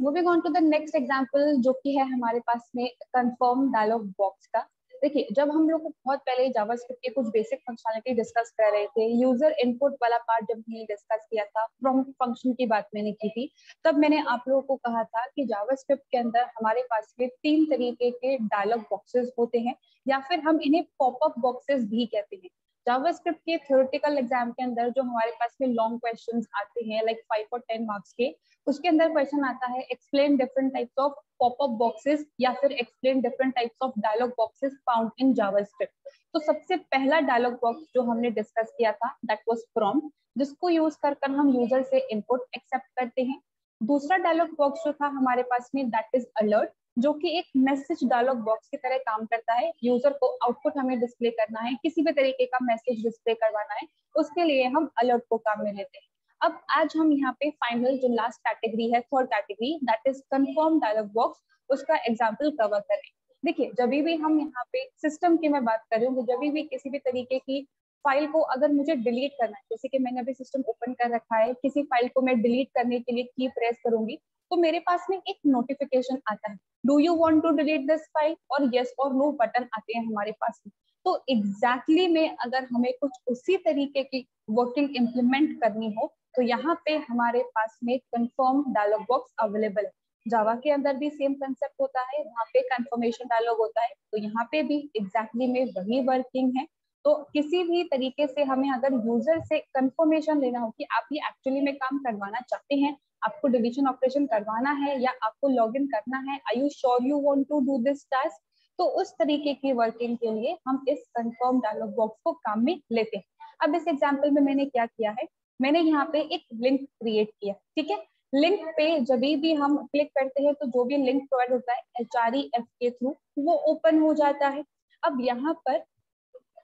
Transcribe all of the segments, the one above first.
Moving on to the next example जो कि है हमारे पास में कंफर्म डायलॉग बॉक्स का। देखिए, जब हम लोग बहुत पहले जावास्क्रिप्ट के कुछ बेसिक फंक्शनलिटी डिस्कस कर रहे थे यूज़र इनपुट वाला पार्ट जब हमने डिस्कस किया था फ्रॉम फ़ंक्शन की बात मैंने की थी, तब मैंने आप लोगों को कहा था कि जावास्क्रिप्ट के अंदर हमारे पास में तीन तरीके के डायलॉग बॉक्सेस होते हैं, या फिर हम इन्हें पॉपअप बॉक्सेस भी कहते हैं। जावास्क्रिप्ट के थ्योरेटिकल एग्ज़ाम के अंदर जो हमारे पास में लॉन्ग क्वेश्चंस आते हैं लाइक फाइव और टेन मार्क्स के उसके अंदर क्वेश्चन आता है explain different types of popup boxes या फिर explain different types of dialog boxes found in JavaScript तो सबसे पहला डायलॉग बॉक्स जो हमने डिस्कस किया था दैट वाज फ्रॉम जिसको यूज़ कर कर हम यूज़र से इनपुट एक्सेप्ट करते हैं। दूसरा डायलॉग बॉक्स जो था हमारे पास में दैट इज़ अलर्ट जो कि एक मैसेज डायलॉग बॉक्स की तरह काम करता है। यूज़र को आउटपुट हमें डिस्प्ले करना है, किसी भी तरीके का मैसेज डिस्प्ले करवाना है, उसके लिए हम अलर्ट को काम में लेते हैं। अब आज हम यहाँ पे फाइनल जो लास्ट कैटेगरी है third category that is confirm dialog box उसका एग्ज़ाम्पल कवर करें। देखिए, जब भी हम यहाँ पे सिस्टम की मैं बात कर रही हूँ जब भी किसी भी तरीके की फ़ाइल को अगर मुझे डिलीट करना है, जैसे कि मैंने अभी सिस्टम ओपन कर रखा है, किसी फ़ाइल को मैं डिलीट करने के लिए की प्रेस करूँगी तो मेरे पास में एक नोटिफिकेशन आता है। Do you want to delete this file और येस और नो बटन आते हैं हमारे पास में। तो एग्जैक्टली exactly में अगर हमें कुछ उसी तरीके की वर्किंग इम्प्लीमेंट करनी हो तो यहाँ पे हमारे पास में कंफर्म डायलॉग बॉक्स अवेलेबल है। जावा के अंदर भी सेम कंसेप्ट होता है, वहाँ पे कंफर्मेशन डायलॉग होता है। तो यहाँ पे भी एग्जैक्टली exactly में वही वर्किंग है। तो किसी भी तरीके से हमें अगर यूज़र से कंफर्मेशन लेना हो कि आप ये एक्चुअली में काम करवाना चाहते हैं, आपको डिलीशन ऑपरेशन करवाना है या आपको लॉग इन करना है are you sure you want to do this task तो उस तरीके की वर्किंग के लिए हम इस कंफर्म डायलॉग बॉक्स को काम में लेते हैं। अब इस एग्ज़ाम्पल में मैंने क्या किया है? मैंने यहाँ पे एक लिंक क्रिएट किया, ठीक है? लिंक पे जब भी हम क्लिक करते हैं तो जो भी लिंक प्रोवाइड होता है एच आर एफ़ के थ्रू वो ओपन हो जाता है। अब यहाँ पर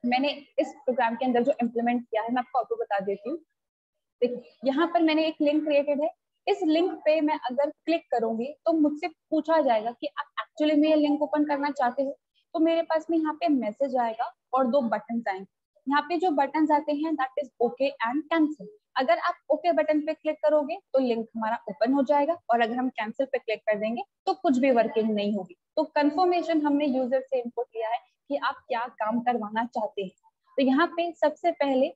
मैंने इस प्रोग्राम के अंदर जो इम्प्लीमेंट किया है, मैं आपको आपको बता देती हूँ। देखिए यहाँ पर मैंने एक लिंक क्रिएटेड है। इस लिंक पे मैं अगर क्लिक करूँगी तो मुझसे पूछा जाएगा कि आप एक्चुअली में ये लिंक ओपन करना चाहते हो? तो मेरे पास में यहाँ पे मैसेज आएगा और दो बटन आएँगे। यहाँ पे जो बटन आते हैं that is okay and cancel अगर आप ओके बटन पे क्लिक करोगे तो लिंक हमारा ओपन हो जाएगा और अगर हम कैंसिल पे क्लिक कर देंगे तो कुछ भी वर्किंग नहीं होगी। तो कंफर्मेशन हमने यूज़र से इनपुट लिया है कि आप क्या काम करवाना चाहते हैं। तो यहाँ पे सबसे पहले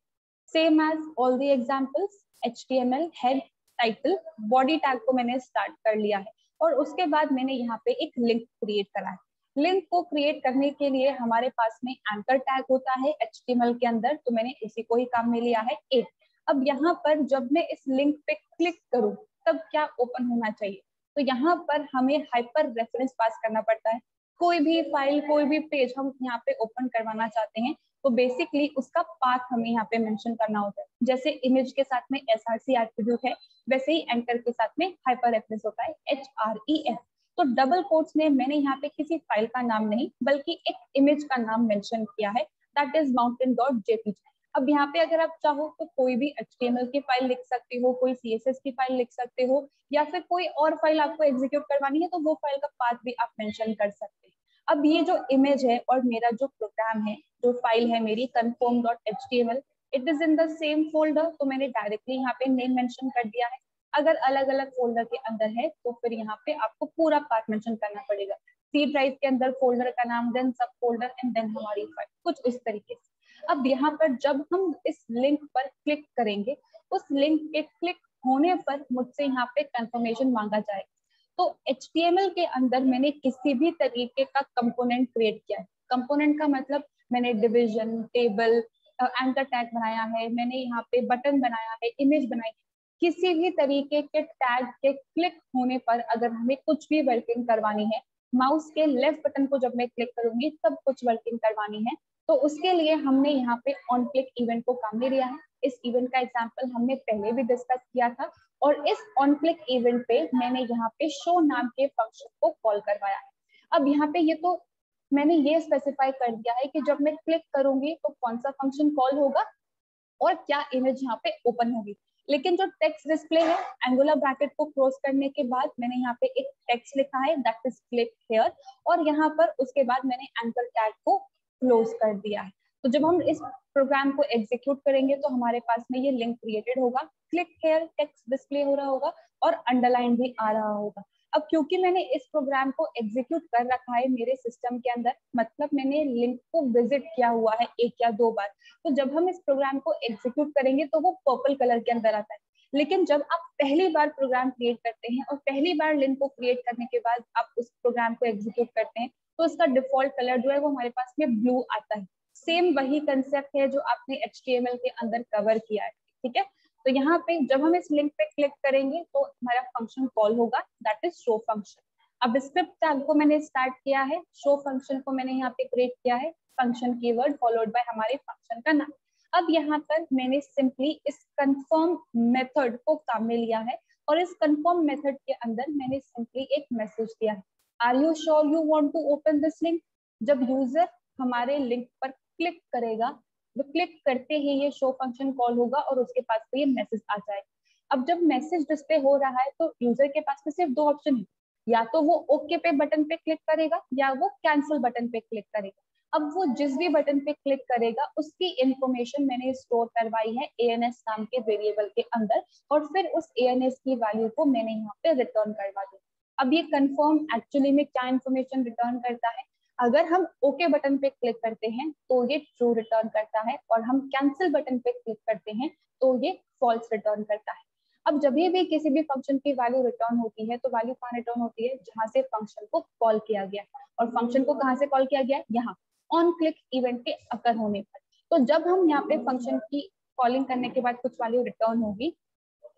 same as all the examples H T M L head title body tag को मैंने स्टार्ट कर लिया है और उसके बाद मैंने यहाँ पे एक लिंक क्रिएट करा है। लिंक को क्रिएट करने के लिए हमारे पास में एंकर टैग होता है एचटीएमएल के अंदर तो मैंने इसी को ही काम में लिया है एक अब यहाँ पर जब मैं इस लिंक पे क्लिक करूँ, तब क्या ओपन होना चाहिए? तो यहाँ पर हमें हाइपर रेफरेंस पास करना पड़ता है। कोई भी फ़ाइल कोई भी पेज हम यहाँ पे ओपन करवाना चाहते हैं तो बेसिकली उसका पाथ हमें यहाँ पे मेंशन करना होता है। जैसे इमेज के साथ में एस आर सी एट्रीब्यूट है, वैसे ही एंकर के साथ में हाइपर रेफरेंस होता है एच आर ई एफ़ तो डबल कोट्स में मैंने यहाँ पे किसी फ़ाइल का नाम नहीं, बल्कि एक इमेज का नाम मेंशन किया है that is mountain dot JPG अब यहाँ पे अगर आप चाहो तो कोई भी एच की फ़ाइल लिख सकते हो, कोई सीएसएस की फ़ाइल लिख सकते हो, या फिर कोई और फ़ाइल आपको एग्जीक्यूट करवानी है तो वो फ़ाइल का पाथ भी आप मेंशन कर सकते हैं। अब ये जो इमेज है और मेरा जो प्रोग्राम है, जो फ़ाइल है मेरी confirm dot H it is in the same folder तो मैंने डायरेक्टली यहाँ पे नेम मेंशन कर दिया है। अगर अलग अलग फोल्डर के अंदर है तो फिर यहाँ पे आपको पूरा पार्ट मेंशन करना पड़ेगा। सी ड्राइव के अंदर फोल्डर का नाम then sub folder and then हमारी फ़ाइल कुछ इस तरीके से। अब यहाँ पर जब हम इस लिंक पर क्लिक करेंगे, उस लिंक के क्लिक होने पर मुझसे यहाँ पे कंफर्मेशन मांगा जाएगा। तो एच के अंदर मैंने किसी भी तरीके का कंपोनेंट क्रिएट किया है। कंपोनेंट का मतलब मैंने डिविजन टेबल एंकर टैग बनाया है, मैंने यहाँ पे बटन बनाया है इमेज बनाई किसी भी तरीके के टैग के क्लिक होने पर अगर हमें कुछ भी वर्किंग करवानी है माउस के लेफ़्ट बटन को जब मैं क्लिक करूँगी, तब कुछ वर्किंग करवानी है। तो उसके लिए हमने यहाँ पे ऑन क्लिक इवेंट को काम में लिया है। इस इवेंट का एग्ज़ाम्पल हमने पहले भी डिस्कस किया था और इस ऑन क्लिक इवेंट पे मैंने यहाँ पे शो नाम के फ़ंक्शन को कॉल करवाया है। अब यहाँ पे ये तो मैंने ये स्पेसिफाई कर दिया है कि जब मैं क्लिक करूँगी तो कौन सा फ़ंक्शन कॉल होगा और क्या इमेज यहाँ पे ओपन होगी। लेकिन जो टेक्स्ट डिस्प्ले है एंगुलर ब्रैकेट को क्रॉस करने के बाद मैंने यहाँ पे एक टेक्स्ट लिखा है दैट इज़ क्लिक हेयर और यहाँ पर उसके बाद मैंने एंकर टैग को क्लोज कर दिया है। तो जब हम इस प्रोग्राम को एग्जीक्यूट करेंगे तो हमारे पास में ये लिंक क्रिएटेड होगा। क्लिक हेयर टेक्स्ट डिस्प्ले हो रहा होगा और अंडरलाइन भी आ रहा होगा। अब क्योंकि मैंने इस प्रोग्राम को एग्जीक्यूट कर रखा है मेरे सिस्टम के अंदर मतलब मैंने लिंक को विज़िट किया हुआ है एक या दो बार तो जब हम इस प्रोग्राम को एग्जीक्यूट करेंगे तो वो पर्पल कलर के अंदर आता है। लेकिन जब आप पहली बार प्रोग्राम क्रिएट करते हैं और पहली बार लिंक को क्रिएट करने के बाद आप उस प्रोग्राम को एग्जीक्यूट करते हैं तो उसका डिफ़ॉल्ट कलर जो है वो हमारे पास में ब्लू आता है। सेम वही कंसेप्ट है जो आपने एच के अंदर कवर किया है, ठीक है? तो यहाँ पे जब हम इस लिंक पे क्लिक करेंगे तो हमारा फ़ंक्शन कॉल होगा दैट इज़ शो फ़ंक्शन अब स्क्रिप्ट टैग को मैंने स्टार्ट किया है शो फ़ंक्शन को मैंने यहाँ पे क्रिएट किया है फ़ंक्शन कीवर्ड फॉलोड बाय हमारे फ़ंक्शन का नाम. अब यहाँ पर मैंने सिंपली इस कंफर्म मेथड को काम में लिया है और इस कंफर्म मेथड के अंदर मैंने सिंपली एक मैसेज दिया है. Are you sure you want to open this link जब यूज़र हमारे लिंक पर क्लिक करेगा तो क्लिक करते ही ये शो फ़ंक्शन कॉल होगा और उसके पास ये मैसेज आ जाएगा अब जब मैसेज डिस्प्ले हो रहा है तो यूज़र के पास में सिर्फ़ दो ऑप्शन है। या तो वो ओके पे बटन पे क्लिक करेगा, या वो कैंसिल बटन पे क्लिक करेगा। अब वो जिस भी बटन पे क्लिक करेगा, उसकी इंफॉर्मेशन मैंने स्टोर करवाई है एएनएस नाम के वेरिएबल के अंदर और फिर उस ए की वैल्यू को मैंने यहाँ पे रिटर्न करवा दी। अब ये कंफर्म एक्चुअली में क्या इन्फॉर्मेशन रिटर्न करता है? अगर हम ओके okay बटन पे क्लिक करते हैं तो ये ट्रू रिटर्न करता है और हम कैंसिल बटन पे क्लिक करते हैं तो ये फॉल्स रिटर्न करता है। अब जब भी किसी भी फ़ंक्शन की वैल्यू रिटर्न होती है तो वैल्यू कहाँ रिटर्न होती है? जहाँ से फ़ंक्शन को कॉल किया गया और फ़ंक्शन को कहाँ से कॉल किया गया यहाँ ऑन क्लिक इवेंट के अकर होने पर। तो जब हम यहाँ पे फ़ंक्शन की कॉलिंग करने के बाद कुछ वैल्यू रिटर्न होगी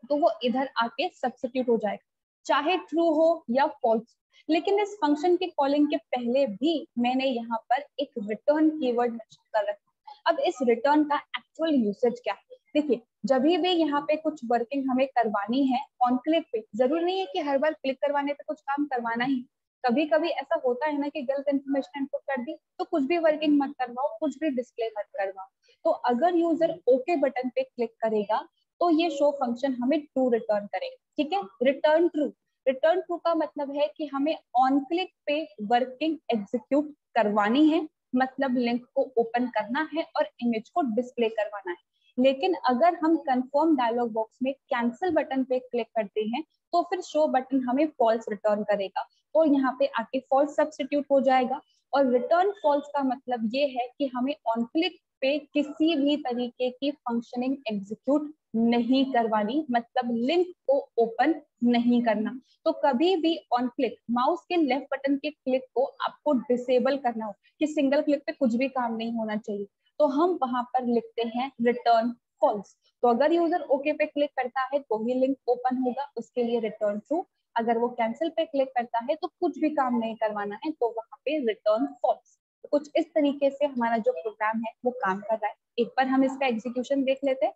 तो वो इधर आके सब्सिट्यूट हो जाएगा। चाहे ट्रू हो या फॉल्स लेकिन इस फ़ंक्शन के कॉलिंग के पहले भी मैंने यहाँ पर एक रिटर्न कीवर्ड मेंशन कर रखा अब इस रिटर्न का एक्चुअल यूसेज क्या है? देखिए जब भी यहाँ पे कुछ वर्किंग हमें करवानी है ऑन क्लिक पे, ज़रूरी नहीं है कि हर बार क्लिक करवाने पे कुछ काम करवाना ही। कभी कभी ऐसा होता है ना कि गलत इन्फॉर्मेशन इनपुट कर दी तो कुछ भी वर्किंग मत करवाओ, कुछ भी डिस्प्ले मत करवाओ। तो अगर यूज़र ओके बटन पे क्लिक करेगा तो ये शो फ़ंक्शन हमें ट्रू रिटर्न करेगा। ठीक है? रिटर्न ट्रू रिटर्न ट्रू का मतलब है कि हमें ऑन क्लिक पे वर्किंग एग्जीक्यूट करवानी है मतलब लिंक को ओपन करना है और इमेज को डिस्प्ले करवाना है। लेकिन अगर हम कंफर्म डायलॉग बॉक्स में कैंसिल बटन पे क्लिक करते हैं तो फिर शो बटन हमें फॉल्स रिटर्न करेगा और यहाँ पे आके फॉल्स सब्सिट्यूट हो जाएगा। और रिटर्न फॉल्स का मतलब ये है कि हमें ऑन क्लिक पे किसी भी तरीके की फंक्शनिंग एग्जीक्यूट नहीं करवानी मतलब लिंक को ओपन नहीं करना। तो कभी भी ऑन क्लिक माउस के लेफ़्ट बटन के क्लिक को आपको डिसेबल करना हो, कि सिंगल क्लिक पे कुछ भी काम नहीं होना चाहिए तो हम वहाँ पर लिखते हैं रिटर्न फॉल्स तो अगर यूज़र ओके पे क्लिक करता है तो ही लिंक ओपन होगा, उसके लिए रिटर्न ट्रू अगर वो कैंसिल पे क्लिक करता है तो कुछ भी काम नहीं करवाना है तो वहाँ पे रिटर्न फॉल्स कुछ इस तरीके से हमारा जो प्रोग्राम है, वो काम कर रहा है। एक बार हम इसका एग्जीक्यूशन देख लेते हैं।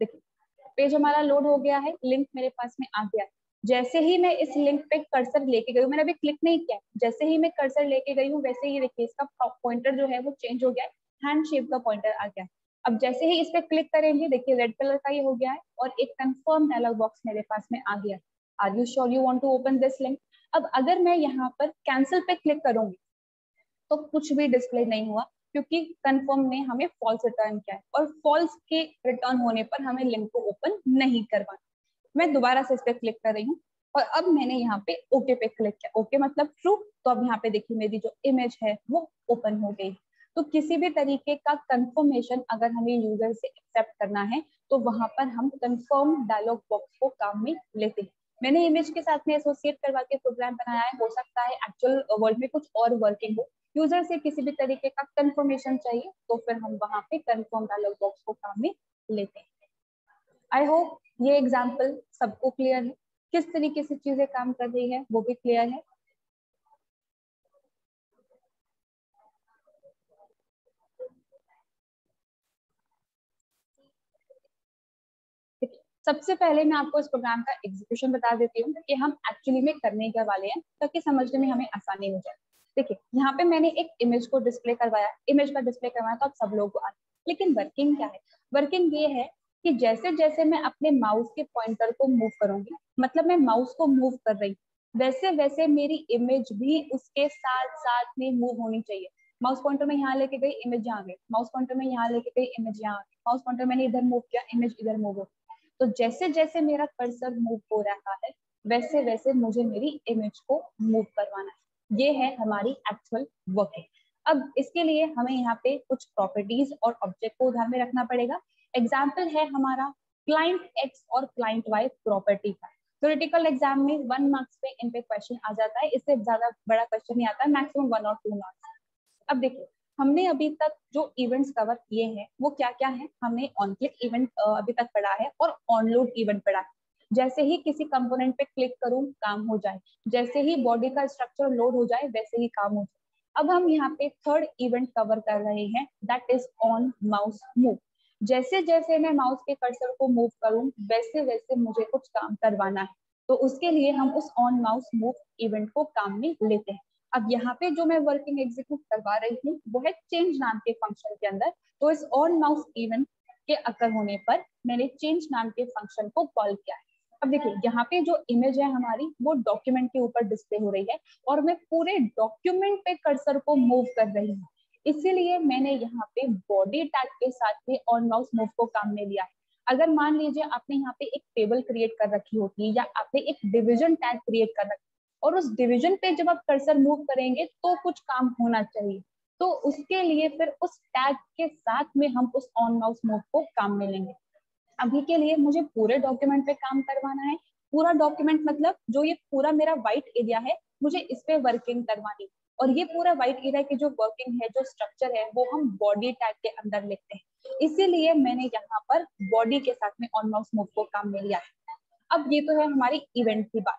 देखिए पेज हमारा लोड हो गया है लिंक मेरे पास में आ गया। जैसे ही मैं इस लिंक पे कर्सर लेके गई हूँ, मैंने अभी क्लिक नहीं किया जैसे ही मैं कर्सर लेके गई हूँ, वैसे ही देखिए इसका पॉइंटर जो है, वो चेंज हो गया है। हैंड शेप का पॉइंटर आ गया है। अब जैसे ही इस पे क्लिक करेंगे, देखिए रेड कलर का ये हो गया है और एक कंफर्म डायलॉग बॉक्स मेरे पास में आ गया are you sure you want to open this link अब अगर मैं यहाँ पर कैंसिल पे क्लिक करूँगी तो कुछ भी डिस्प्ले नहीं हुआ, क्योंकि कंफर्म ने हमें फॉल्स रिटर्न किया है और फॉल्स के रिटर्न होने पर हमें लिंक को ओपन नहीं करवाना। मैं दोबारा से इस पर क्लिक कर रही हूँ और अब मैंने यहाँ पे ओके पे क्लिक किया। ओके मतलब ट्रू तो अब यहाँ पे देखिए मेरी जो इमेज है वो ओपन हो गई। तो किसी भी तरीके का कंफर्मेशन अगर हमें यूज़र से एक्सेप्ट करना है तो वहाँ पर हम कंफर्म डायलॉग बॉक्स को काम में लेते हैं। मैंने इमेज के साथ में एसोसिएट करवा के प्रोग्राम बनाया है। हो सकता है एक्चुअल वर्ल्ड में कुछ और वर्किंग हो। यूज़र से किसी भी तरीके का कंफर्मेशन चाहिए तो फिर हम वहाँ पे कंफर्म डायलॉग बॉक्स को काम में लेते हैं। आई होप ये एग्ज़ाम्पल सबको क्लियर है। किस तरीके से चीज़ें काम कर रही है, वो भी क्लियर है। सबसे पहले मैं आपको इस प्रोग्राम का एग्जीक्यूशन बता देती हूँ कि हम एक्चुअली में करने के वाले हैं, ताकि समझने में हमें आसानी हो जाए। देखिए, यहाँ पे मैंने एक इमेज को डिस्प्ले करवाया। इमेज का डिस्प्ले करवाया तो आप सब लोग आ लेकिन वर्किंग क्या है? वर्किंग ये है कि जैसे जैसे मैं अपने माउस के पॉइंटर को मूव करूँगी मतलब मैं माउस को मूव कर रही वैसे वैसे मेरी इमेज भी उसके साथ साथ में मूव होनी चाहिए। माउस पॉइंटर में यहाँ लेके गई इमेज यहाँ गई। माउस पॉइंटर में यहाँ लेके गई इमेज यहाँ गई। माउस पॉइंटर मैंने इधर मूव किया इमेज इधर मूव हो तो जैसे जैसे मेरा कर्सर मूव हो रहा है वैसे वैसे मुझे मेरी इमेज को मूव करवाना है। ये है हमारी एक्चुअल वर्किंग अब इसके लिए हमें यहाँ पे कुछ प्रॉपर्टीज़ और ऑब्जेक्ट को ध्यान में रखना पड़ेगा। एग्ज़ाम्पल है हमारा क्लाइंट एक्स और क्लाइंट वाई प्रॉपर्टी का। थ्योरेटिकल एग्ज़ाम में वन मार्क्स पे इन पे क्वेश्चन आ जाता है। इससे ज़्यादा बड़ा क्वेश्चन नहीं आता मैक्सिमम वन और टू मार्क्स अब देखिए, हमने अभी तक जो इवेंट्स कवर किए हैं, वो क्या क्या है? हमने ऑन क्लिक इवेंट अभी तक पढ़ा है और ऑनलोड इवेंट पढ़ा है। जैसे ही किसी कंपोनेंट पे क्लिक करूँ, काम हो जाए। जैसे ही बॉडी का स्ट्रक्चर लोड हो जाए, वैसे ही काम हो जाए। अब हम यहाँ पे थर्ड इवेंट कवर कर रहे हैं that is on mouse move जैसे जैसे मैं माउस के कर्सर को मूव करूँ, वैसे वैसे मुझे कुछ काम करवाना है। तो उसके लिए हम उस ऑन माउस मूव इवेंट को काम में लेते हैं। अब यहाँ पे जो मैं वर्किंग एग्जीक्यूट करवा रही हूँ वो है चेंज नाम के फ़ंक्शन के अंदर। तो इस ऑन माउस इवेंट के अकर होने पर मैंने चेंज नाम के फ़ंक्शन को कॉल किया है। अब देखिए, यहाँ पे जो इमेज है हमारी, वो डॉक्यूमेंट के ऊपर डिस्प्ले हो रही है और मैं पूरे डॉक्यूमेंट पे कर्सर को मूव कर रही हूँ। इसीलिए मैंने यहाँ पे बॉडी टैग के साथ ही ऑन माउस मूव को काम में लिया है। अगर मान लीजिए आपने यहाँ पे एक टेबल क्रिएट कर रखी होती या आपने एक डिविजन टैग क्रिएट कर रखी और उस डिविजन पे जब आप कर्सर मूव करेंगे तो कुछ काम होना चाहिए। तो उसके लिए फिर उस टैग के साथ में हम उस ऑन माउस मूव को काम में लेंगे। अभी के लिए मुझे पूरे डॉक्यूमेंट पे काम करवाना है। पूरा डॉक्यूमेंट मतलब जो ये पूरा मेरा व्हाइट एरिया है, मुझे इस पे वर्किंग करवानी। और ये पूरा व्हाइट एरिया की जो वर्किंग है, जो स्ट्रक्चर है, वो हम बॉडी टैग के अंदर लिखते हैं। इसीलिए मैंने यहाँ पर बॉडी के साथ में ऑन माउस मूव को काम में लिया है। अब ये तो है हमारी इवेंट की बात।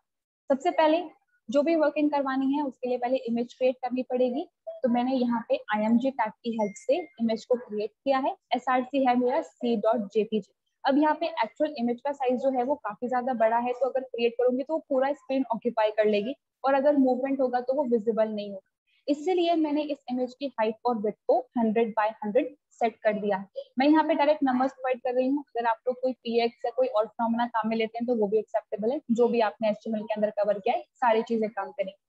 सबसे पहले जो भी वर्किंग करवानी है, उसके लिए पहले इमेज क्रिएट करनी पड़ेगी। तो मैंने यहाँ पे आई एम जी टैग की हेल्प से इमेज को क्रिएट किया है। एस आर सी है मेरा सी डॉट जेपीजी अब यहाँ पे एक्चुअल इमेज का साइज़ जो है वो काफ़ी ज़्यादा बड़ा है तो अगर क्रिएट करूँगी तो वो पूरा स्क्रीन ऑक्यूपाई कर लेगी और अगर मूवमेंट होगा तो वो विजिबल नहीं होगा। इसीलिए मैंने इस इमेज की हाइट और विथ को 100 बाय 100 सेट कर दिया है। मैं यहाँ पे डायरेक्ट नंबर्स प्रोवाइड कर रही हूँ। अगर आप लोग कोई पीएक्स या कोई और फॉर्मुला काम में लेते हैं तो वो भी एक्सेप्टेबल है। जो भी आपने एस्टिमेट के अंदर कवर किया है, सारी चीज़ें काम करेंगे।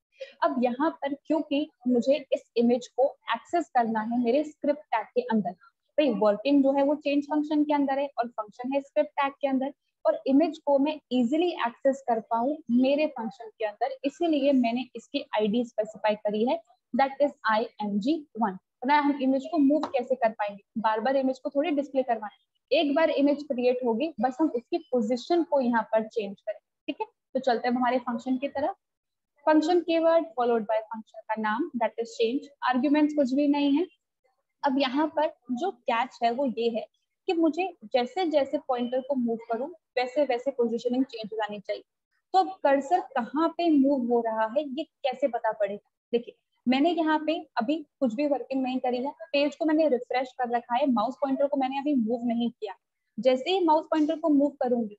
अब यहाँ पर क्योंकि मुझे इस इमेज को एक्सेस करना है मेरे स्क्रिप्ट टैग के अंदर भाई वर्किंग जो है वो चेंज फ़ंक्शन के अंदर है और फ़ंक्शन है स्क्रिप्ट टैग के अंदर और इमेज को मैं इजिली एक्सेस कर पाऊँ मेरे फ़ंक्शन के अंदर, इसीलिए मैंने इसकी आईडी स्पेसिफाई करी है that is I M G one ना, हम इमेज को मूव कैसे कर पाएँगे? बार बार इमेज को थोड़ी डिस्प्ले करवाएँ एक बार इमेज क्रिएट होगी, बस हम उसकी पोजिशन को यहाँ पर चेंज करें, ठीक है? तो चलते हैं हमारे फ़ंक्शन की तरफ़। Function keyword followed by function का नाम दैट इज़ चेंज आर्ग्यूमेंट्स कुछ भी नहीं है। अब यहाँ पर जो कैच है वो ये है कि मुझे जैसे जैसे पॉइंटर को मूव करूँ, वैसे वैसे पोजिशनिंग चेंज हो जानी चाहिए। तो अब कर्सर कहाँ पे मूव हो रहा है, ये कैसे पता पड़ेगा? देखिए, मैंने यहाँ पे अभी कुछ भी वर्किंग नहीं करी है पेज को मैंने रिफ्रेश कर रखा है माउस पॉइंटर को मैंने अभी मूव नहीं किया। जैसे ही माउस पॉइंटर को मूव करूँगी,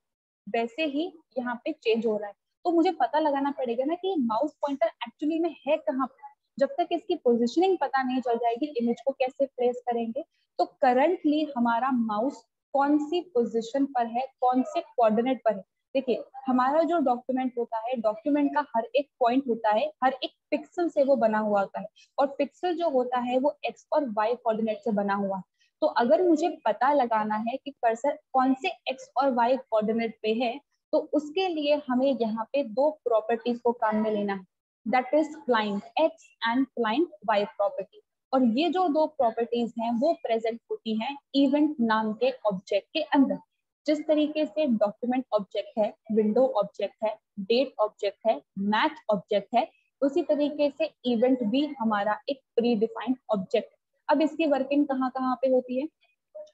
वैसे ही यहाँ पे चेंज हो रहा है। तो मुझे पता लगाना पड़ेगा ना कि माउस पॉइंटर एक्चुअली में है कहाँ पे जब तक इसकी पोजिशनिंग पता नहीं चल जाएगी इमेज को कैसे प्लेस करेंगे तो करंटली हमारा माउस कौन सी पोजिशन पर है, कौन से कोऑर्डिनेट पर है? देखिए, हमारा जो डॉक्यूमेंट होता है डॉक्यूमेंट का हर एक पॉइंट होता है, हर एक पिक्सल से वो बना हुआ होता है, और पिक्सल जो होता है, वो एक्स और वाई कोऑर्डिनेट से बना हुआ है। तो अगर मुझे पता लगाना है कि कर्सर कौन से एक्स और वाई कोऑर्डिनेट पे है तो उसके लिए हमें यहाँ पे दो प्रॉपर्टीज़ को काम में लेना है। That is client X and client Y property और ये जो दो प्रॉपर्टीज़ हैं, वो प्रेजेंट होती हैं इवेंट नाम के ऑब्जेक्ट के अंदर। जिस तरीके से डॉक्यूमेंट ऑब्जेक्ट है विंडो ऑब्जेक्ट है डेट ऑब्जेक्ट है मैथ ऑब्जेक्ट है, उसी तरीके से इवेंट भी हमारा एक प्री डिफाइंड ऑब्जेक्ट अब इसकी वर्किंग कहाँ कहाँ पे होती है?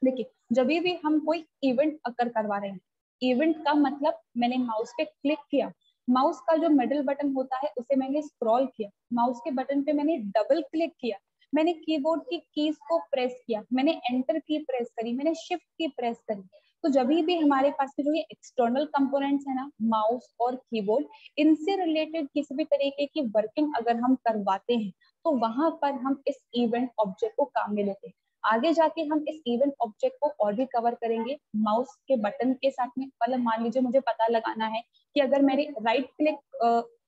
देखिए, जब भी हम कोई इवेंट अकर करवा रहे हैं इवेंट का मतलब मैंने माउस पे क्लिक किया माउस का जो मिडिल बटन होता है, उसे मैंने स्क्रॉल किया। माउस के बटन पे मैंने डबल क्लिक किया। मैंने कीबोर्ड की कीज को प्रेस किया। मैंने एंटर की प्रेस करी। मैंने शिफ्ट की प्रेस करी। तो जब भी हमारे पास जो ये एक्सटर्नल कंपोनेंट्स है ना माउस और कीबोर्ड इनसे रिलेटेड किसी भी तरीके की वर्किंग अगर हम करवाते हैं तो वहाँ पर हम इस इवेंट ऑब्जेक्ट को काम में लेते हैं। आगे जाके हम इस इवेंट ऑब्जेक्ट को और भी कवर करेंगे। माउस के बटन के साथ में मतलब मान लीजिए मुझे पता लगाना है कि अगर मेरी राइट क्लिक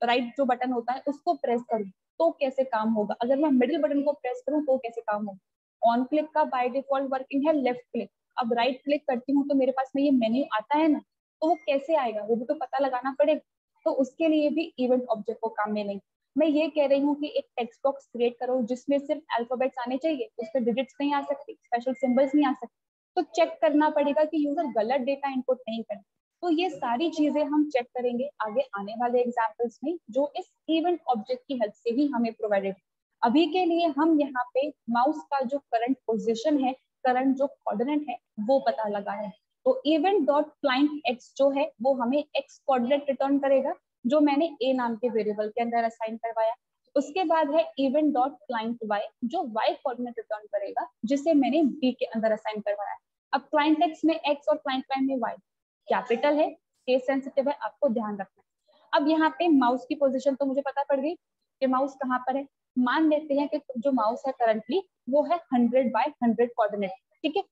राइट जो बटन होता है, उसको प्रेस करूँ तो कैसे काम होगा? अगर मैं मिडिल बटन को प्रेस करूँ तो कैसे काम होगा? ऑन क्लिक का बाय डिफ़ॉल्ट वर्किंग है लेफ़्ट क्लिक अब राइट right क्लिक करती हूँ तो मेरे पास में ये मेन्यू आता है ना तो वो कैसे आएगा? वो भी तो पता लगाना पड़ेगा। तो उसके लिए भी इवेंट ऑब्जेक्ट को काम में नहीं मैं ये कह रही हूँ कि एक टेक्स्ट बॉक्स क्रिएट करो, जिसमें सिर्फ़ अल्फाबेट्स आने चाहिए उसमें डिजिट्स नहीं आ सकती स्पेशल सिंबल्स नहीं आ सकते। तो चेक करना पड़ेगा कि यूज़र गलत डेटा इनपुट नहीं करे तो ये सारी चीज़ें हम चेक करेंगे आगे आने वाले एग्जाम्पल्स में, जो इस इवेंट ऑब्जेक्ट की हेल्प से ही हमें प्रोवाइडेड अभी के लिए हम यहाँ पे माउस का जो करंट पोजिशन है करंट जो कॉर्डिनेट है, वो पता लगा है तो इवेंट डॉट क्लाइंट एक्स जो है, वो हमें एक्स कॉर्डिनेट रिटर्न करेगा। जो मैंने ए नाम के वेरिएबल के अंदर असाइन करवाया, उसके बाद है इवेंट डॉट क्लाइंट वाई जो वाई कोऑर्डिनेट रिटर्न करेगा, जिसे मैंने बी के अंदर असाइन करवाया। अब क्लाइंट एक्स में एक्स और क्लाइंट वाई में वाई कैपिटल है केस सेंसिटिव है, आपको ध्यान रखना अब यहाँ पे माउस की पोजिशन तो मुझे पता पड़ गई कि माउस कहाँ पर है। मान लेते हैं कि जो माउस है करंटली वो है हंड्रेड बाय हंड्रेड कोऑर्डिनेट ठीक है?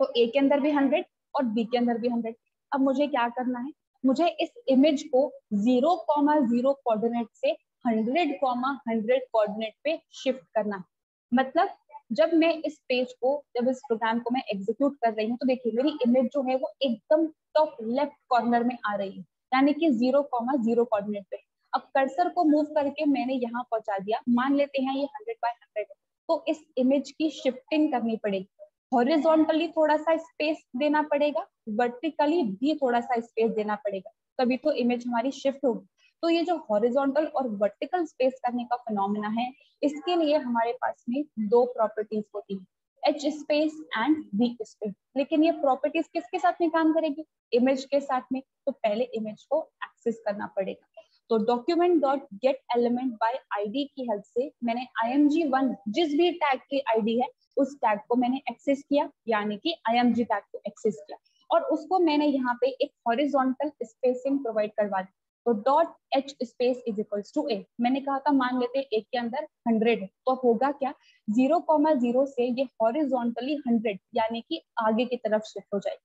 तो ए के अंदर भी हंड्रेड और बी के अंदर भी हंड्रेड अब मुझे क्या करना है? मुझे इस इमेज को ज़ीरो कॉमा ज़ीरो कोऑर्डिनेट से हंड्रेड कॉमा हंड्रेड कोऑर्डिनेट पे शिफ्ट करना है। मतलब जब मैं इस पेज को, जब इस प्रोग्राम को मैं एग्जीक्यूट कर रही हूँ तो देखिए, मेरी इमेज जो है वो एकदम टॉप लेफ़्ट कॉर्नर में आ रही है। यानी कि ज़ीरो कॉमा ज़ीरो कोऑर्डिनेट पे। अब कर्सर को मूव करके मैंने यहाँ पहुँचा दिया। मान लेते हैं ये हंड्रेड बाय हंड्रेड तो इस इमेज की शिफ्टिंग करनी पड़ेगी। हॉरिजॉन्टली थोड़ा सा स्पेस देना पड़ेगा, वर्टिकली भी थोड़ा सा स्पेस देना पड़ेगा, तभी तो इमेज हमारी शिफ्ट होगी। तो ये जो हॉरिजॉन्टल और वर्टिकल स्पेस करने का फिनोमिना है, इसके लिए हमारे पास में दो प्रॉपर्टीज़ होती है H space and V space लेकिन ये प्रॉपर्टीज़ किसके साथ में काम करेगी? इमेज के साथ में। तो पहले इमेज को एक्सेस करना पड़ेगा। तो document dot get element by ID की हेल्प से मैंने आई वन जिस भी टैग की आईडी है, उस टैग को मैंने एक्सेस किया, यानी कि आई टैग को एक्सेस किया। और उसको मैंने यहाँ पे एक हॉरिजॉन्टल स्पेसिंग प्रोवाइड करवा दी। तो dot H space is equals to A मैंने कहा था मान लेते हैं एक के अंदर हंड्रेड तो होगा क्या? ज़ीरो कॉमा ज़ीरो से ये हॉरिजॉन्टली हंड्रेड यानी कि आगे की तरफ़ शिफ्ट हो जाएगी।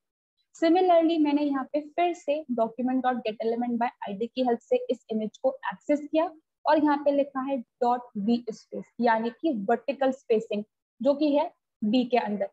सिमिलरली मैंने यहाँ पे फिर से document dot get element by ID की हेल्प से इस इमेज को एक्सेस किया और यहाँ पे लिखा है डॉट बी स्पेस यानी कि वर्टिकल स्पेसिंग जो कि है बी के अंदर।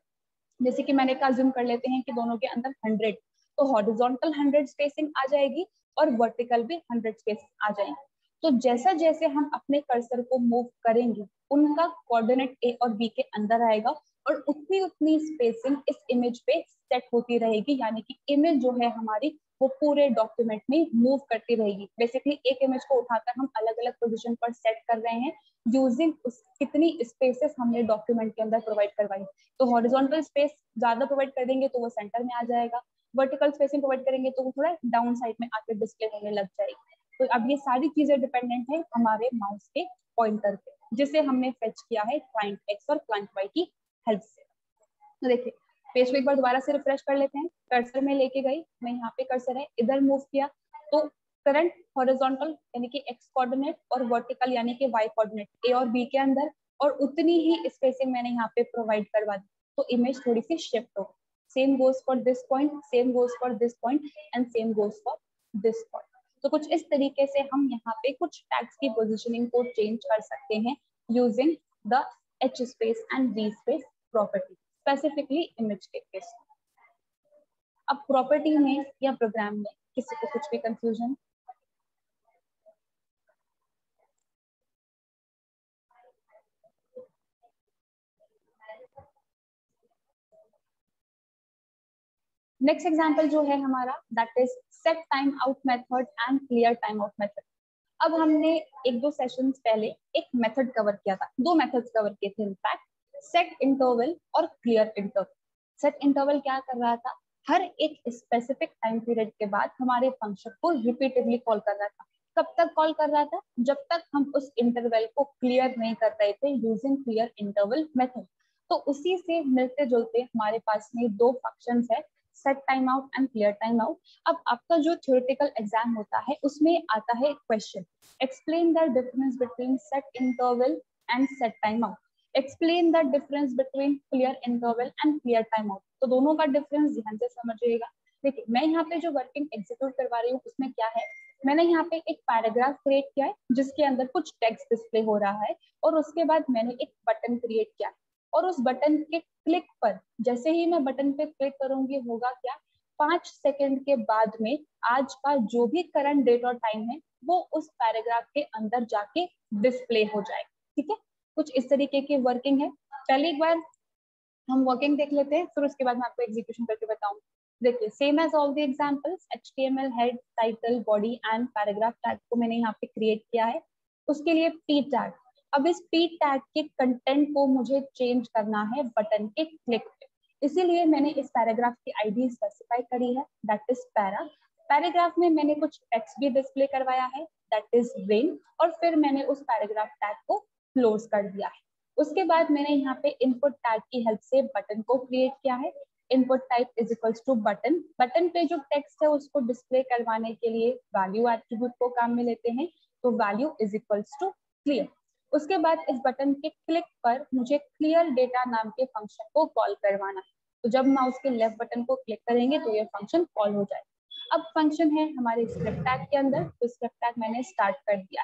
जैसे कि मैंने कहा जूम कर लेते हैं कि दोनों के अंदर हंड्रेड तो हॉरिजॉन्टल हंड्रेड स्पेसिंग आ जाएगी और वर्टिकल भी हंड्रेड स्पेस आ जाएँगे। तो जैसा जैसे हम अपने कर्सर को मूव करेंगे, उनका कोऑर्डिनेट ए और बी के अंदर आएगा और उतनी उतनी स्पेसिंग इस इमेज पे सेट होती रहेगी। यानी कि इमेज जो है हमारी, वो पूरे डॉक्यूमेंट में मूव करती रहेगी। बेसिकली एक इमेज को उठाकर हम अलग अलग पोजीशन पर सेट कर रहे हैं यूजिंग उस, कितनी स्पेसेस हमने डॉक्यूमेंट के अंदर प्रोवाइड करवाई। तो हॉरिजॉन्टल स्पेस ज़्यादा प्रोवाइड कर देंगे तो वो सेंटर में आ जाएगा। वर्टिकल स्पेसिंग प्रोवाइड करेंगे तो वो थोड़ा डाउन साइड में आकर डिस्प्ले होने लग जाएगी। तो अब ये सारी चीज़ें डिपेंडेंट है हमारे माउस के पॉइंटर पे, जिसे हमने फेच किया है क्लाइंट एक्स और क्लाइंट वाई की हेल्प से। तो देखिए पेज को एक बार दोबारा से रिफ्रेश कर लेते हैं। कर्सर में लेके गई, मैं यहाँ पे कर्सर है, इधर मूव किया। तो करंट हॉरिजॉन्टल यानी कि एक्स कोऑर्डिनेट और वर्टिकल यानी कि वाई कोऑर्डिनेट ए और बी के अंदर, और उतनी ही स्पेसिंग मैंने यहाँ पे प्रोवाइड करवा दी। तो इमेज थोड़ी सी शिफ्ट हो same goes for this point same goes for this point and same goes for this point तो कुछ इस तरीके से हम यहाँ पे कुछ टैग्स की पोजिशनिंग को चेंज कर सकते हैं using the H space and V space property specifically image के केस अब प्रॉपर्टी में या प्रोग्राम में किसी को कुछ भी कंफ्यूजन नेक्स्ट एग्ज़ाम्पल जो है हमारा that is set time out method and clear time out method अब हमने एक दो सेशंस पहले एक मेथड कवर किया था। दो मेथड्स कवर किए थे इनफैक्ट सेट इंटरवल और क्लियर इंटरवल सेट इंटरवल क्या कर रहा था? हर एक स्पेसिफिक टाइम पीरियड के बाद हमारे फ़ंक्शन को रिपीटेडली कॉल कर रहा था. कब तक कॉल कर रहा था? जब तक हम उस इंटरवल को क्लियर नहीं कर रहे थे यूजिंग क्लियर इंटरवल मेथड तो उसी से मिलते जुलते हमारे पास में दो फ़ंक्शन है set time out and clear time out अब आपका जो थियोरेटिकल एग्ज़ाम होता है, उसमें आता है question explain the difference between set interval and set time out explain the difference between clear interval and clear time out तो दोनों का डिफरेंस ध्यान से समझिएगा। देखिए, मैं यहाँ पे जो वर्किंग एग्जीक्यूट करवा रही हूँ, उसमें क्या है? मैंने यहाँ पे एक पैराग्राफ क्रिएट किया है, जिसके अंदर कुछ टेक्स्ट डिस्प्ले हो रहा है, और उसके बाद मैंने एक बटन क्रिएट किया है। और उस बटन के क्लिक पर, जैसे ही मैं बटन पे क्लिक करूँगी, होगा क्या? पाँच सेकंड के बाद में, आज का जो भी करंट डेट और टाइम है, वो उस पैराग्राफ के अंदर जाके डिस्प्ले हो जाए ठीक है? कुछ इस तरीके की वर्किंग है। पहले एक बार हम वर्किंग देख लेते हैं, फिर उसके बाद मैं आपको एग्जीक्यूशन करके बताऊँ देखिए same as all the examples HTML head title body and paragraph tag को मैंने यहाँ पे क्रिएट किया है। उसके लिए पी टैग अब इस पी टैग के कंटेंट को मुझे चेंज करना है बटन के क्लिक पे। इसीलिए मैंने इस पैराग्राफ की आईडी स्पेसिफाई करी है दैट इज़ पैरा पैराग्राफ में मैंने कुछ टेक्स्ट भी डिस्प्ले करवाया है दैट इज़ रेन और फिर मैंने उस पैराग्राफ टैग को क्लोज कर दिया है। उसके बाद मैंने यहाँ पे इनपुट टैग की हेल्प से बटन को क्रिएट किया है। Input type is equals to button button पे जो टेक्स्ट है, उसको डिस्प्ले करवाने के लिए वैल्यू एट्रीब्यूट को काम में लेते हैं। तो value is equals to clear उसके बाद इस बटन के क्लिक पर मुझे क्लियर डेटा नाम के फ़ंक्शन को कॉल करवाना है। तो जब माउस के लेफ़्ट बटन को क्लिक करेंगे तो ये फ़ंक्शन कॉल हो जाएगा। अब फ़ंक्शन है हमारे स्क्रिप्ट टैग के अंदर। तो स्क्रिप्ट टैग मैंने स्टार्ट कर दिया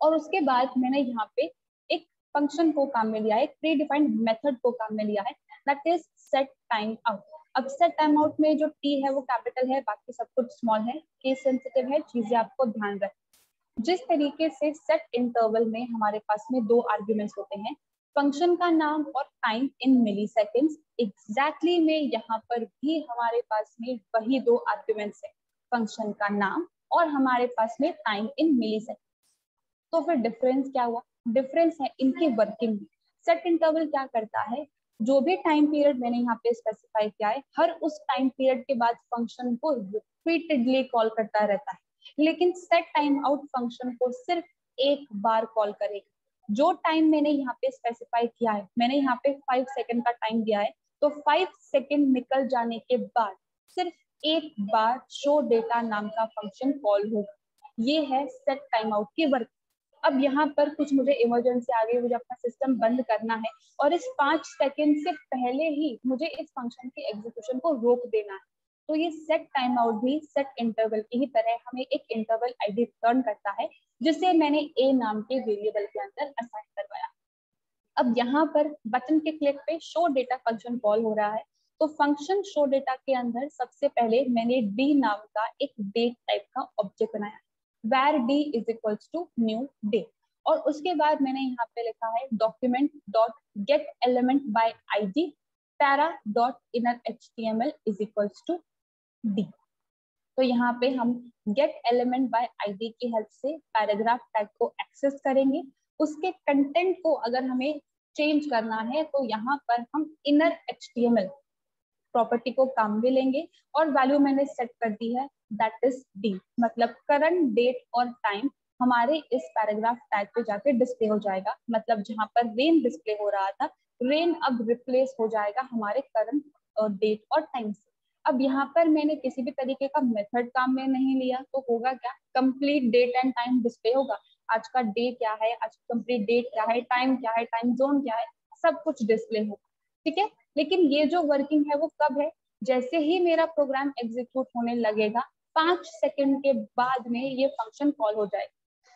और उसके बाद मैंने यहाँ पे एक फ़ंक्शन को काम में लिया है प्री डिफाइंड मेथड को काम में लिया है that is set time out अब सेट टाइम आउट में जो टी है वो कैपिटल है, बाकी सब कुछ स्मॉल है केस सेंसिटिव है, चीज़ें आपको ध्यान रखें। जिस तरीके से सेट इंटरवल में हमारे पास में दो आर्ग्यूमेंट्स होते हैं फ़ंक्शन का नाम और time in millisecond exactly में यहाँ पर भी हमारे पास में वही दो आर्ग्यूमेंट्स है फ़ंक्शन का नाम और हमारे पास में टाइम इन मिली तो फिर डिफरेंस क्या हुआ? डिफरेंस है इनकी वर्किंग सेट इंटरवल क्या करता है? जो भी टाइम पीरियड मैंने यहाँ पे स्पेसिफाई किया है, हर उस टाइम पीरियड के बाद फ़ंक्शन को रिपीटेडली कॉल करता रहता है। लेकिन सेट टाइम आउट फ़ंक्शन को सिर्फ़ एक बार कॉल करेगा। जो टाइम मैंने यहाँ पे स्पेसिफाई किया है, मैंने यहाँ पे फाइव सेकेंड का टाइम दिया है तो फाइव सेकेंड निकल जाने के बाद सिर्फ़ एक बार शो डेटा नाम का फ़ंक्शन कॉल होगा। ये है सेट टाइम आउट की वर्क अब यहाँ पर कुछ मुझे इमरजेंसी आ गई मुझे अपना सिस्टम बंद करना है और इस पाँच सेकेंड से पहले ही मुझे इस फ़ंक्शन की एग्जीक्यूशन को रोक देना है। तो ये सेट टाइम आउट भी सेट इंटरवल की ही तरह हमें एक इंटरवल आईडी रिटर्न करता है, जिसे मैंने ए नाम के वेरिएबल के अंदर असाइन करवाया। अब यहाँ पर बटन के क्लिक पे शो डेटा फ़ंक्शन कॉल हो रहा है। तो फ़ंक्शन शो डेटा के अंदर सबसे पहले मैंने डी नाम का एक डेट टाइप का ऑब्जेक्ट बनाया। Where d is equals to new day. और उसके बाद मैंने यहाँ पे लिखा है document dot get element by ID para dot inner H T M L is equals to D तो यहाँ पे हम गेट एलिमेंट बाय आईडी की हेल्प से पैराग्राफ टैग को एक्सेस करेंगे। उसके कंटेंट को अगर हमें चेंज करना है तो यहाँ पर हम inner H T M L property को काम भी लेंगे और वैल्यू मैंने सेट कर दी है दैट इज़ डी मतलब करंट डेट और टाइम हमारे इस पैराग्राफ टैग पे जाके डिस्प्ले हो जाएगा। मतलब जहाँ पर रेन डिस्प्ले हो रहा था रेन अब रिप्लेस हो जाएगा हमारे करंट डेट और टाइम से। अब यहाँ पर मैंने किसी भी तरीके का मेथड काम में नहीं लिया तो होगा क्या? Complete date and time display होगा। आज का डे क्या है? आज कंप्लीट डेट क्या है? टाइम क्या है? टाइम जोन क्या है? सब कुछ डिस्प्ले होगा। ठीक है? लेकिन ये जो वर्किंग है वो कब है? जैसे ही मेरा प्रोग्राम एग्जीक्यूट होने लगेगा, पाँच सेकंड के बाद में ये फ़ंक्शन कॉल हो जाएगा।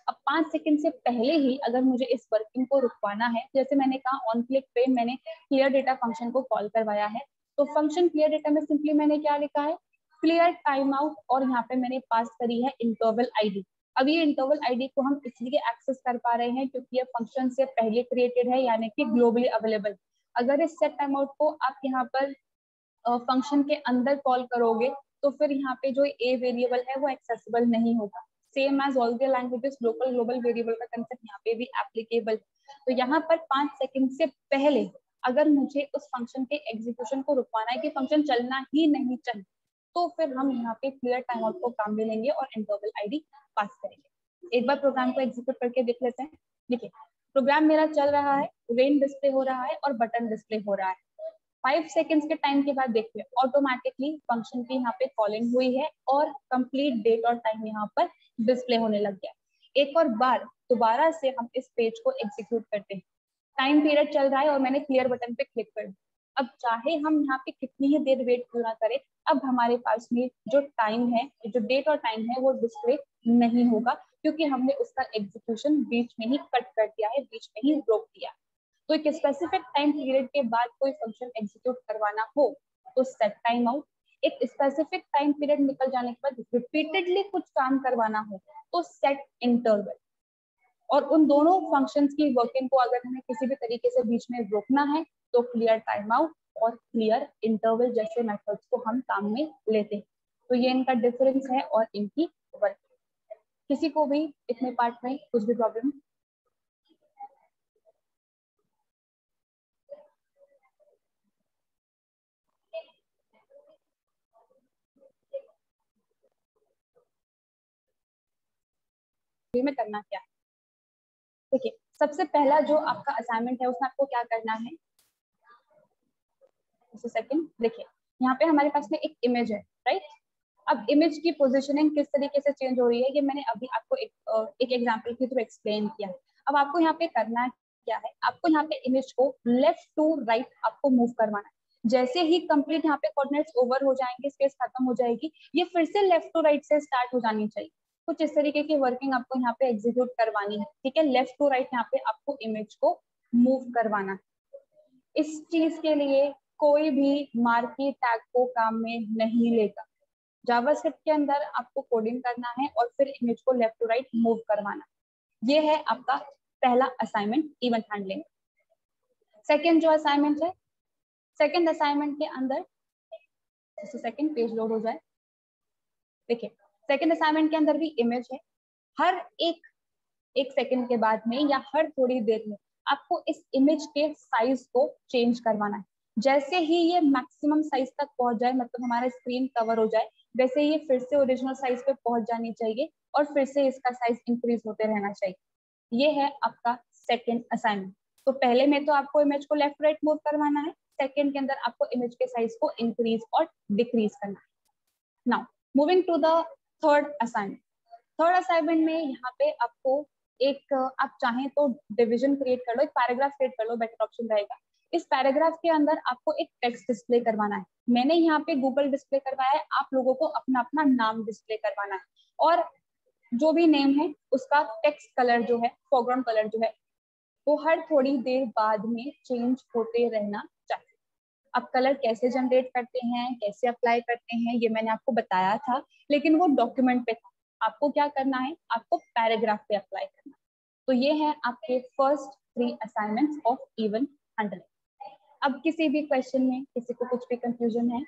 अब पाँच सेकंड से पहले ही अगर मुझे इस वर्किंग को रुकवाना है, जैसे मैंने कहा ऑन क्लिक पे मैंने क्लियर डेटा फ़ंक्शन को कॉल करवाया है तो फ़ंक्शन क्लियर डेटा में सिंपली मैंने क्या लिखा है? क्लियर टाइम आउट और यहाँ पे मैंने पास करी है इंटरवल आईडी अब ये इंटरवल आईडी को हम इसलिए एक्सेस कर पा रहे हैं क्योंकि ये फ़ंक्शन से पहले क्रिएटेड है, यानी कि ग्लोबली अवेलेबल अगर इस सेट टाइम आउट को आप यहाँ पर फ़ंक्शन के अंदर कॉल करोगे तो फिर यहाँ पे जो ए वेरिएबल है वो एक्सेसिबल नहीं होगा। Same as all the languages local global variable का कंसेप्ट यहाँ पे भी एप्लीकेबल तो यहाँ पर पाँच सेकंड से पहले अगर मुझे उस फ़ंक्शन के एग्जीक्यूशन को रुकवाना है कि फ़ंक्शन चलना ही नहीं चाहिए तो फिर हम यहाँ पे क्लियर टाइम आउट को काम में लेंगे और इंटरवल आईडी पास करेंगे। एक बार प्रोग्राम को एग्जीक्यूट करके देख लेते हैं। देखिए प्रोग्राम मेरा चल रहा है रेन डिस्प्ले हो रहा है और बटन डिस्प्ले हो रहा है। फाइव सेकेंड्स के टाइम के बाद देखिए ऑटोमेटिकली फ़ंक्शन की यहाँ पे कॉलिंग हुई है और कंप्लीट डेट और टाइम यहाँ पर डिस्प्ले होने लग गया। एक और बार, दोबारा से हम इस पेज को एग्जीक्यूट करते हैं। टाइम पीरियड चल रहा है और मैंने क्लियर बटन पे क्लिक कर दिया। अब चाहे हम यहाँ पे कितनी ही देर वेट पूरा करें, अब हमारे पास में जो टाइम है, जो डेट और टाइम है वो डिस्प्ले नहीं होगा। क्योंकि हमने उसका एग्जीक्यूशन बीच में ही कट कर दिया है, बीच में ही रोक दिया तो एक स्पेसिफिक टाइम पीरियड के बाद कोई फ़ंक्शन एग्जीक्यूट करवाना हो तो सेट टाइम आउट एक स्पेसिफिक टाइम पीरियड निकल जाने के बाद रिपीटेडली कुछ काम करवाना हो तो सेट इंटरवल और उन दोनों फ़ंक्शंस की वर्किंग को अगर हमें किसी भी तरीके से बीच में रोकना है तो क्लियर टाइम आउट और क्लियर इंटरवल जैसे मेथड्स को हम काम में लेते हैं। तो ये इनका डिफरेंस है और इनकी वर्क किसी को भी, इतने पार्ट में कुछ भी प्रॉब्लम में करना क्या? देखिए, सबसे पहला जो आपका असाइनमेंट है, उसमें आपको क्या करना है? सेकंड देखिए, यहाँ पे हमारे पास में एक इमेज है राइट अब इमेज की पोजिशनिंग किस तरीके से चेंज हो रही है, ये मैंने अभी आपको एक एग्जांपल के थ्रू एक्सप्लेन किया अब आपको यहाँ पे करना क्या है, आपको यहाँ पे इमेज को लेफ़्ट टू राइट आपको मूव करवाना है। जैसे ही कंप्लीट यहाँ पे कोऑर्डिनेट्स ओवर हो जाएँगे स्पेस खत्म हो जाएगी, ये फिर से लेफ़्ट टू राइट से स्टार्ट हो जानी चाहिए। कुछ इस तरीके की वर्किंग आपको यहाँ पे एग्जीक्यूट करवानी है, ठीक है? लेफ़्ट टू राइट यहाँ पे आपको इमेज को मूव करवाना है। इस चीज़ के लिए कोई भी मार्की टैग को काम में नहीं लेगा। जावास्क्रिप्ट के अंदर आपको कोडिंग करना है और फिर इमेज को लेफ़्ट टू राइट मूव करवाना। ये है आपका पहला असाइनमेंट इवेंट हैंडलिंग सेकेंड जो असाइनमेंट है सेकेंड असाइनमेंट के अंदर सेकेंड पेज लोड हो जाए। देखिए सेकेंड असाइनमेंट के अंदर भी इमेज है। हर एक एक सेकेंड के बाद में या हर थोड़ी देर में आपको इस इमेज के साइज़ को चेंज करवाना है। जैसे ही ये मैक्सिमम साइज़ तक पहुँच जाए मतलब हमारा स्क्रीन कवर हो जाए, वैसे ये फिर से ओरिजिनल साइज़ पे पहुँच जानी चाहिए और फिर से इसका साइज़ इंक्रीज होते रहना चाहिए। ये है आपका सेकेंड असाइनमेंट तो पहले में तो आपको इमेज को लेफ़्ट राइट मूव करवाना है सेकेंड के अंदर आपको इमेज के साइज़ को इंक्रीज और डिक्रीज करना है। Now moving to the third assignment third assignment में यहाँ पे आपको एक, आप चाहें तो डिविजन क्रिएट कर लो, एक पैराग्राफ क्रिएट कर लो बेटर ऑप्शन रहेगा। इस पैराग्राफ के अंदर आपको एक टेक्स्ट डिस्प्ले करवाना है। मैंने यहाँ पे गूगल डिस्प्ले करवाया है, आप लोगों को अपना अपना नाम डिस्प्ले करवाना है। और जो भी नेम है, उसका टेक्स्ट कलर जो है फोरग्राउंड कलर जो है, वो हर थोड़ी देर बाद में चेंज होते रहना चाहिए। आप कलर कैसे जनरेट करते हैं, कैसे अप्लाई करते हैं, ये मैंने आपको बताया था, लेकिन वो डॉक्यूमेंट पे था। आपको क्या करना है, आपको पैराग्राफ पे अप्लाई करना है। तो ये है आपके first three assignments of even hundred अब किसी भी क्वेश्चन में किसी को कुछ भी कंफ्यूजन है